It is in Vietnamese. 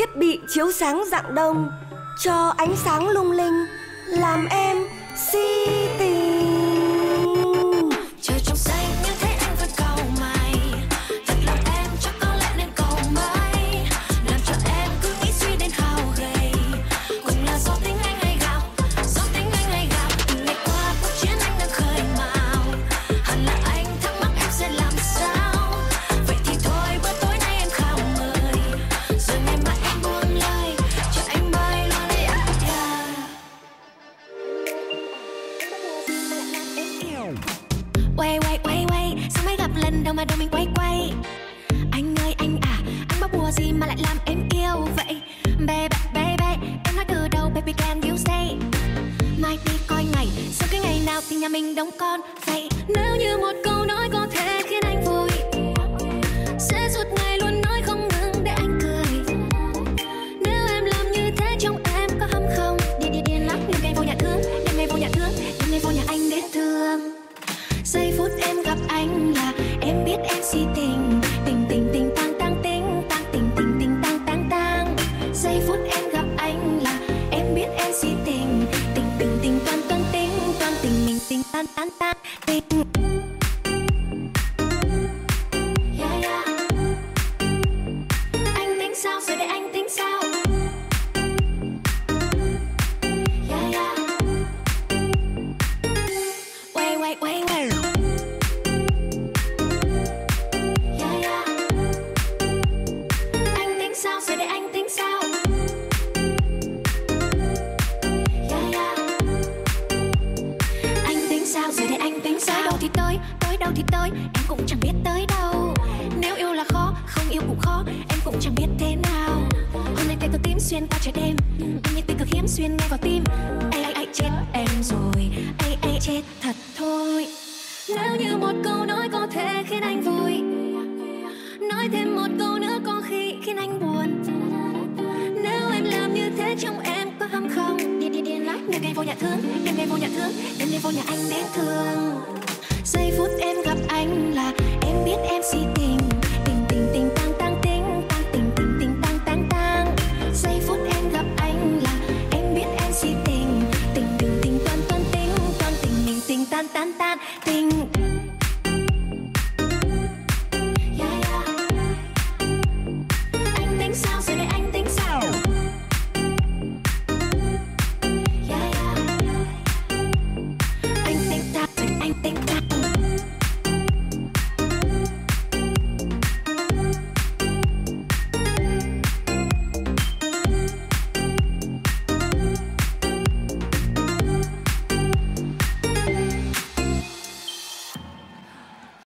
thiết bị chiếu sáng dạng đông cho ánh sáng lung linh làm em si đâu mà đâu mình quay quay. Anh ơi, anh à Anh bắt bùa gì mà lại làm em yêu vậy? Baby baby Em nói từ đầu, baby, can you say Mai đi coi ngày, Sau cái ngày nào thì nhà mình đóng con Vậy? Mình tình tan tan sao giờ để anh tính sao? Tới đâu thì tới, tới đâu thì tới, em cũng chẳng biết tới đâu. Nếu yêu là khó, không yêu cũng khó, em cũng chẳng biết thế nào. Hôm nay tay tôi tím xuyên qua trời đêm, anh như tình cực hiếm xuyên ngay vào tim. Ai ai ai chết em rồi, ai ai chết thật thôi. Nếu như một câu nói có thể khiến anh vui Nói thêm một câu nữa có khi khiến anh buồn Nếu em làm như thế trong em có hâm không ngày ngày vô nhà thương ngày ngày vô nhà thương Đêm ngày vô nhà anh đến thương. Giây phút em gặp anh là Em biết em si tình.